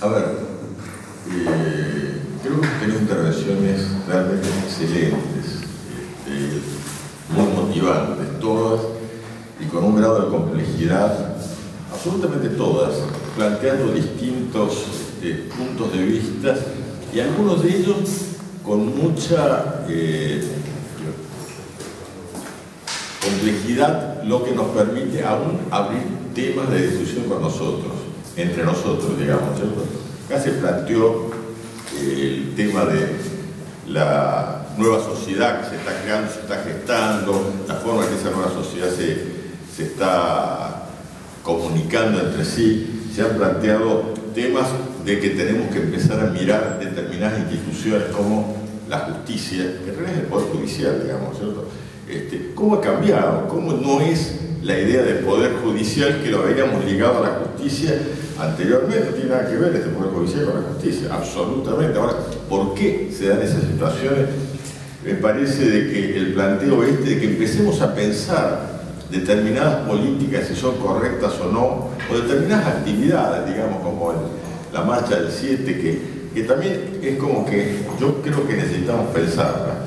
A ver, eh, creo que tenido intervenciones realmente excelentes, este, muy motivantes, todas, y con un grado de complejidad, absolutamente todas, planteando distintos este, puntos de vista y algunos de ellos con mucha eh, complejidad, lo que nos permite aún abrir temas de discusión con nosotros, entre nosotros, digamos. ¿cierto? Acá se planteó el tema de la nueva sociedad que se está creando, se está gestando, la forma en que esa nueva sociedad se, se está comunicando entre sí. Se han planteado temas de que tenemos que empezar a mirar determinadas instituciones como la justicia, que en realidad es el Poder Judicial, digamos, ¿cierto? Este, ¿Cómo ha cambiado? ¿Cómo no es la idea del Poder Judicial que lo habíamos ligado a la justicia anteriormente? No tiene nada que ver este Poder Judicial con la justicia, absolutamente. Ahora, ¿por qué se dan esas situaciones? Me parece de que el planteo este, de que empecemos a pensar determinadas políticas, si son correctas o no, o determinadas actividades, digamos, como la marcha del 7, que, que también es como que yo creo que necesitamos pensarla.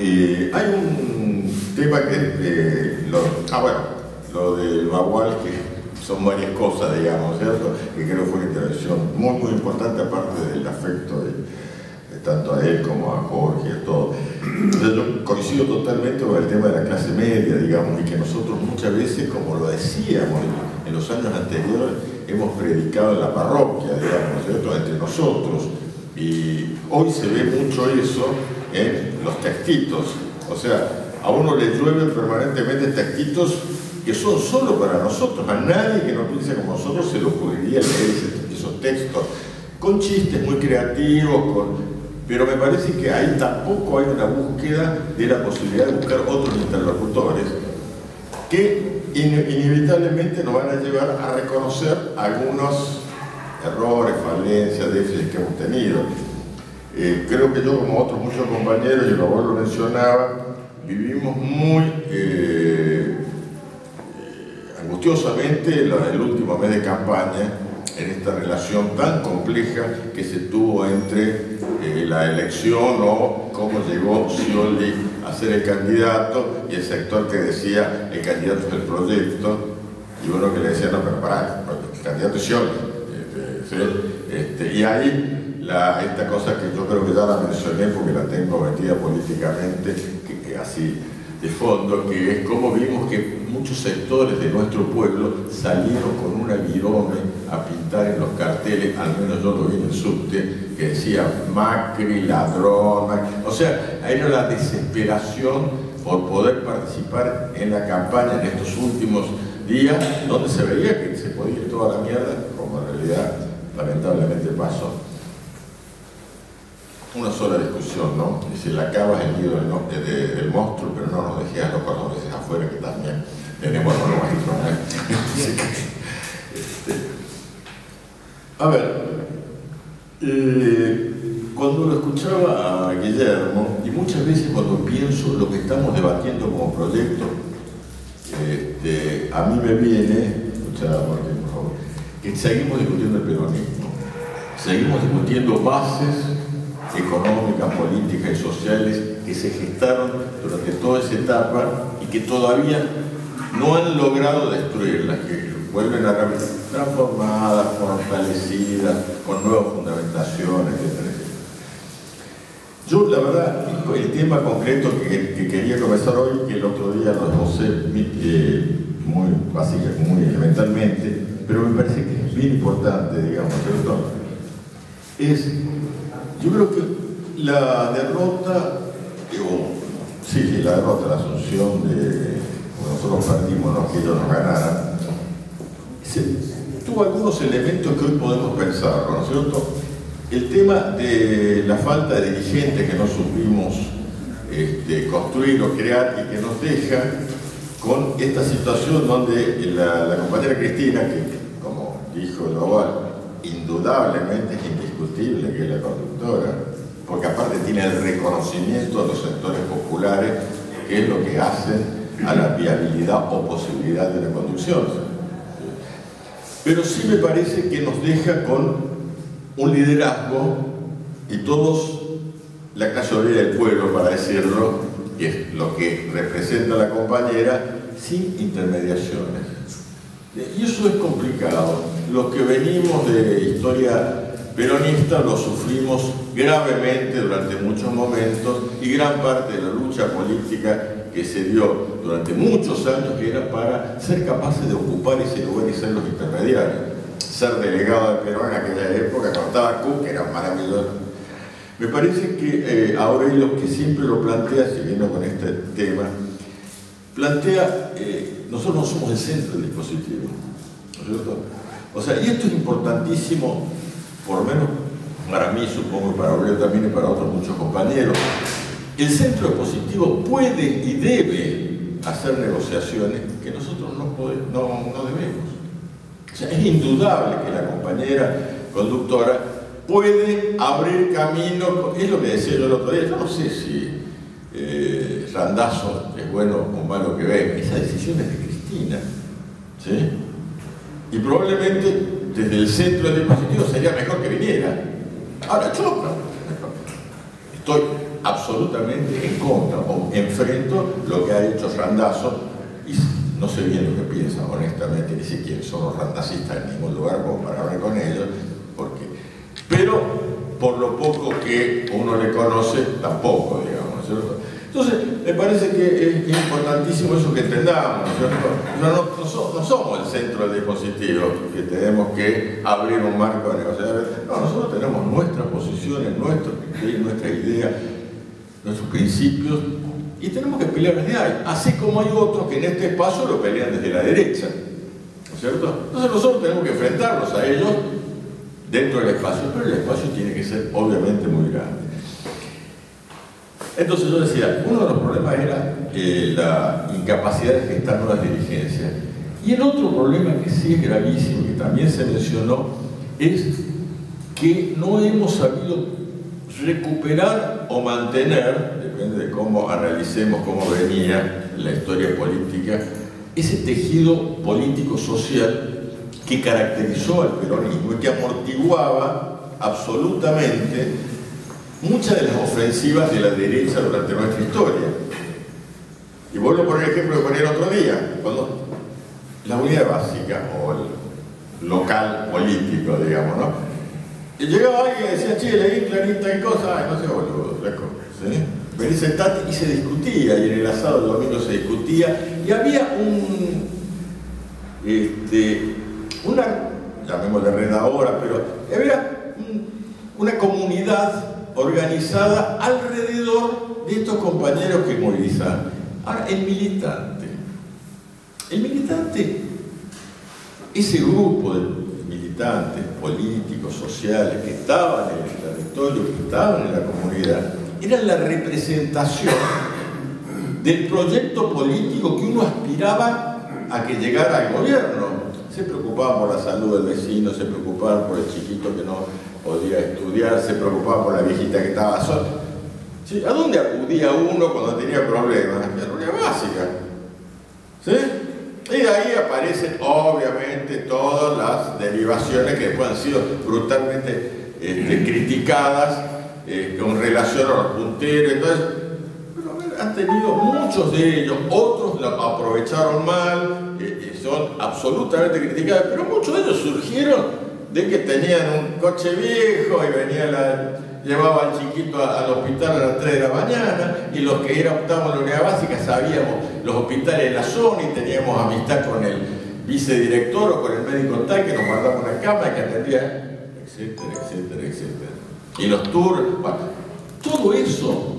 Eh, hay un tema que, eh, lo, ah bueno, lo del Bagual, que son varias cosas, digamos, ¿cierto? Que creo fue una intervención muy, muy importante, aparte del afecto tanto a él como a Jorge a todo. Entonces, yo coincido totalmente con el tema de la clase media, digamos, y que nosotros muchas veces, como lo decíamos en los años anteriores, hemos predicado en la parroquia, digamos, ¿cierto? Entre nosotros. Y hoy se ve mucho eso en los textitos. O sea, a uno le llueven permanentemente textitos que son solo para nosotros. A nadie que no piense como nosotros se le ocurriría leer esos textos con chistes muy creativos, pero me parece que ahí tampoco hay una búsqueda de la posibilidad de buscar otros interlocutores que inevitablemente nos van a llevar a reconocer algunos errores, falencias, déficits que hemos tenido. Eh, creo que yo, como otros muchos compañeros, y lo lo mencionaba, vivimos muy eh, angustiosamente el último mes de campaña en esta relación tan compleja que se tuvo entre eh, la elección o cómo llegó Scioli a ser el candidato y el sector que decía el candidato es el proyecto y uno que le decía no pero pará, el candidato es Scioli este, este, y ahí esta cosa que yo creo que ya la mencioné porque la tengo metida políticamente, que, así de fondo, que es como vimos que muchos sectores de nuestro pueblo salieron con una virome a pintar en los carteles, al menos yo lo vi en el subte, que decía Macri, ladrón, o sea, era la desesperación por poder participar en la campaña en estos últimos días, donde se veía que se podía ir toda la mierda, como en realidad lamentablemente pasó una sola discusión, ¿no? Es decir, es el nido del, del, monstruo, pero no nos dejé a los cordobeses afuera, que también tenemos los maestros. este, a ver, eh, cuando lo escuchaba a Guillermo, y muchas veces cuando pienso lo que estamos debatiendo como proyecto, este, a mí me viene, escuchar por favor, que seguimos discutiendo el peronismo, seguimos discutiendo bases económicas, políticas y sociales que se gestaron durante toda esa etapa y que todavía no han logrado destruirlas, que vuelven a transformadas, fortalecidas, con nuevas fundamentaciones, etc. Yo, la verdad, el tema concreto que, quería comenzar hoy, que el otro día lo esbocé eh, muy básica, muy elementalmente, pero me parece que es bien importante, digamos, ¿cierto? Es yo creo que la derrota, digo, sí, la derrota, la asunción de nosotros partimos, no que nos ganaran, tuvo algunos elementos que hoy podemos pensar, ¿no es cierto? El tema de la falta de dirigentes que no supimos este, construir o crear y que nos deja con esta situación donde la, compañera Cristina, que como dijo Global, indudablemente es que es la conductora, porque aparte tiene el reconocimiento de los sectores populares, que es lo que hacen a la viabilidad o posibilidad de la conducción. pero sí me parece que nos deja con un liderazgo y todos, la clase del pueblo, para decirlo, y es lo que representa la compañera, sin intermediaciones. Y eso es complicado. Los que venimos de historia peronista lo sufrimos gravemente durante muchos momentos y gran parte de la lucha política que se dio durante muchos años era para ser capaces de ocupar ese lugar y ser los intermediarios. Ser delegado de Perón en aquella época, cuando estaba Cook, era maravilloso. Me parece que eh, Aurelio, que siempre lo plantea, siguiendo con este tema, plantea, eh, nosotros no somos el centro del dispositivo, ¿no es cierto? O sea, y esto es importantísimo, por lo menos para mí, supongo, para Aurelio también y para otros muchos compañeros. El centro dispositivo puede y debe hacer negociaciones que nosotros no, no debemos. O sea, es indudable que la compañera conductora puede abrir camino, es lo que decía yo el otro día, yo no sé si eh, Randazo es bueno o malo que ve, esa decisión es de Cristina, ¿sí? Y probablemente desde el centro del dispositivo sería mejor que viniera. Ahora yo estoy absolutamente en contra o enfrento lo que ha hecho Randazo y no sé bien lo que piensa, honestamente, ni siquiera son los randacistas en ningún lugar como para hablar con ellos, porque pero por lo poco que uno le conoce, tampoco, digamos, ¿cierto? Entonces, me parece que es importantísimo eso que entendamos, ¿no? No, somos el centro del dispositivo, que tenemos que abrir un marco de negociación. No, nosotros tenemos nuestras posiciones, nuestros nuestra idea, nuestros principios, y tenemos que pelear desde ahí, así como hay otros que en este espacio lo pelean desde la derecha, ¿no cierto? Entonces nosotros tenemos que enfrentarnos a ellos dentro del espacio, pero el espacio tiene que ser obviamente muy grande. Entonces yo decía, uno de los problemas era la incapacidad de gestar nuevas dirigencias. Y el otro problema que sí es gravísimo, que también se mencionó, es que no hemos sabido recuperar o mantener, depende de cómo analicemos cómo venía la historia política, ese tejido político-social que caracterizó al peronismo y que amortiguaba absolutamente muchas de las ofensivas de la derecha durante nuestra historia. Y vuelvo a poner el ejemplo que el otro día, cuando la unidad básica o el local político, digamos, ¿no? Y llegaba alguien y decía, che, leí clarita y cosas, no sé, boludo, ¿sí? Vení sentate y se discutía, y en el asado del domingo se discutía, y había un, este, una, llamémosle red ahora, pero había una comunidad organizada alrededor de estos compañeros que movilizan. Ahora, el militante. El militante, ese grupo de militantes políticos, sociales, que estaban en el territorio, que estaban en la comunidad, era la representación del proyecto político que uno aspiraba a que llegara al gobierno se preocupaban por la salud del vecino, se preocupaban por el chiquito que no podía estudiar, se preocupaban por la viejita que estaba sola. ¿A dónde acudía uno cuando tenía problemas? A la unidad básica. ¿Sí? Y de ahí aparecen obviamente todas las derivaciones que después han sido brutalmente este, criticadas eh, con relación a los punteros. Entonces, han tenido muchos de ellos, otros lo aprovecharon mal, son absolutamente criticados, pero muchos de ellos surgieron de que tenían un coche viejo y venía la, llevaba al chiquito al hospital a las 3 de la mañana y los que era, estábamos en la unidad básica sabíamos los hospitales de la zona y teníamos amistad con el vicedirector o con el médico tal que nos guardaba una cama y que atendía, etcétera, etcétera, etcétera. Y los tours, bueno, todo eso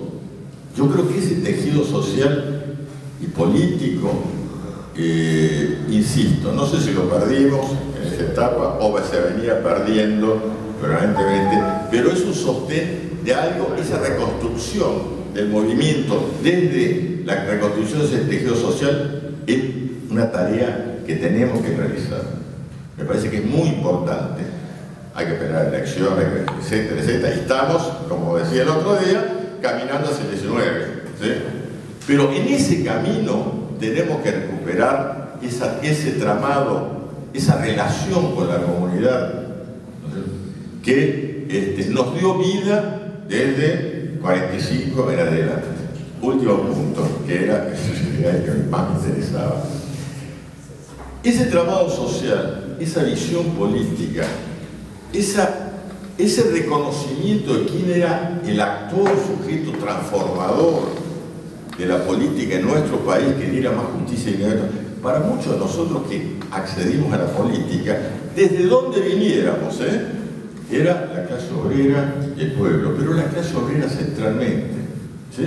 yo creo que ese tejido social y político, eh, insisto, no sé si lo perdimos en esa etapa o se venía perdiendo permanentemente, pero es un sostén de algo, esa reconstrucción del movimiento desde la reconstrucción de ese tejido social es una tarea que tenemos que realizar. Me parece que es muy importante. Hay que esperar elecciones, etcétera, etcétera. Y estamos, como decía el otro día, caminando hacia el 19. Pero en ese camino tenemos que recuperar ese tramado esa relación con la comunidad que este, nos dio vida desde 45 en adelante. Último punto, que era el que más me interesaba. Ese trabajo social, esa visión política, esa, ese reconocimiento de quién era el actual sujeto transformador de la política en nuestro país que diera más justicia y libertad, para muchos de nosotros que accedimos a la política, desde donde viniéramos, ¿eh? era la clase obrera y el pueblo, pero la clase obrera centralmente. ¿sí?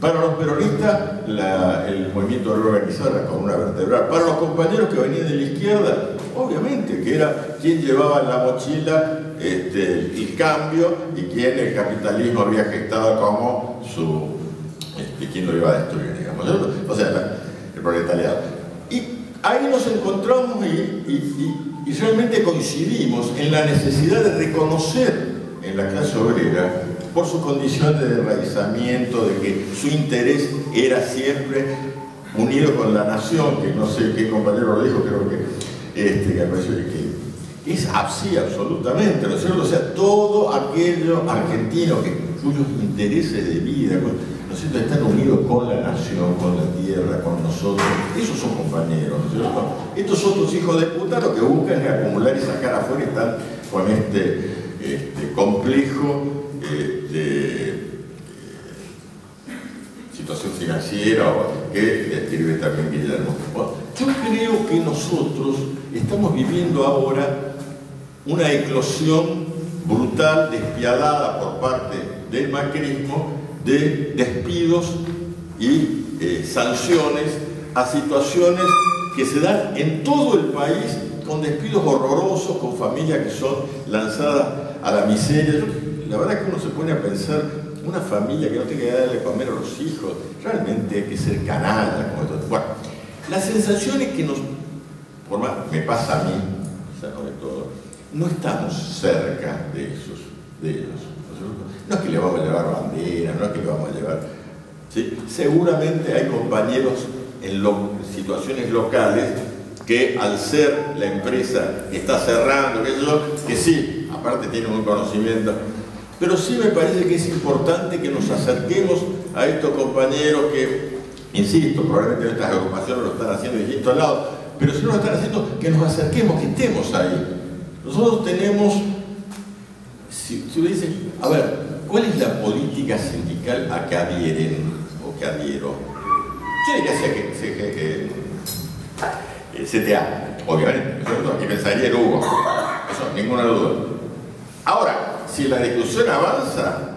Para los peronistas, el movimiento organizado era con una vertebral. Para los compañeros que venían de la izquierda, obviamente, que era quien llevaba en la mochila este, el cambio y quien el capitalismo había gestado como su. Este, quien lo iba a destruir, digamos. O sea, el proletariado. Y ahí nos encontramos y realmente coincidimos en la necesidad de reconocer en la clase obrera por su condición de enraizamiento, de que su interés era siempre unido con la nación, que no sé qué compañero lo dijo, creo que, este, que es así absolutamente, ¿no es cierto? O sea, todo aquello argentino que, cuyos intereses de vida, ¿no es unidos con la nación, con la tierra, con nosotros, esos son compañeros. Estos otros hijos de puta lo que buscan es acumular y sacar afuera están con este, este complejo de eh, situación financiera que describe también Guillermo. yo creo que nosotros estamos viviendo ahora una eclosión brutal, despiadada por parte del macrismo de despidos y eh, sanciones a situaciones que se dan en todo el país con despidos horrorosos, con familias que son lanzadas a la miseria la verdad que uno se pone a pensar, una familia que no tiene que darle comer a los hijos, realmente hay que ser canalla como esto. Bueno, la sensación es que nos, por más, me pasa a mí, sobre todo, no estamos cerca de esos, ellos. Es que le vamos a llevar bandera, no es que le vamos a llevar. Seguramente hay compañeros en situaciones locales que al ser la empresa que está cerrando, que, que sí, aparte tienen un conocimiento, pero sí me parece que es importante que nos acerquemos a estos compañeros que, insisto, probablemente nuestras agrupaciones lo están haciendo de distintos lados, pero si no lo están haciendo, que nos acerquemos, que estemos ahí. Nosotros tenemos, si, si dice, a ver, ¿cuál es la política sindical a que adhieren o que adhiero? Yo diría que, que, que, que CTA, obviamente, y pensaría en Hugo, eso, ninguna duda. Ahora, si la discusión avanza,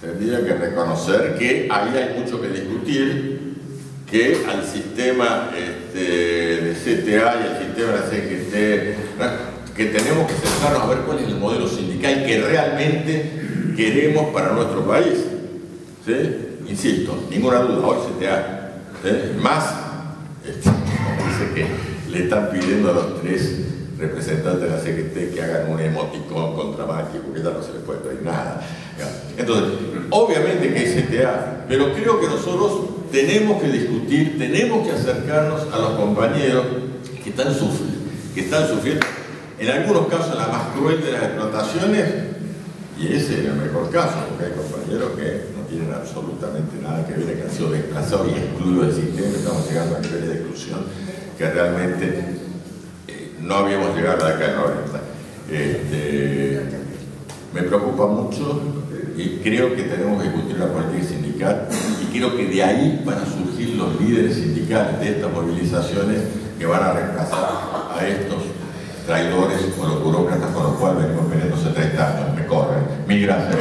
tendría que reconocer que ahí hay mucho que discutir, que al sistema este, de CTA y al sistema de CGT, que tenemos que sentarnos a ver cuál es el modelo sindical que realmente queremos para nuestro país. Insisto, ninguna duda, hoy CTA, más, este, dice que le están pidiendo a los tres representantes de la CGT que hagan un emoticón contra Macri, porque ya no se les puede pedir nada. Entonces, obviamente que hay CTA, pero creo que nosotros tenemos que discutir, tenemos que acercarnos a los compañeros que están sufriendo, que están sufriendo, en algunos casos la más cruel de las explotaciones, y ese es el mejor caso, porque hay compañeros que no tienen absolutamente nada que ver, que han sido desplazados y excluidos del sistema, estamos llegando a niveles de exclusión que realmente no habíamos llegado a la década 90. Este, me preocupa mucho y creo que tenemos que discutir la política sindical y creo que de ahí van a surgir los líderes sindicales de estas movilizaciones que van a reemplazar a estos traidores o los burócratas con los cuales venimos peleando hace 30 años. Me corren. Mil gracias.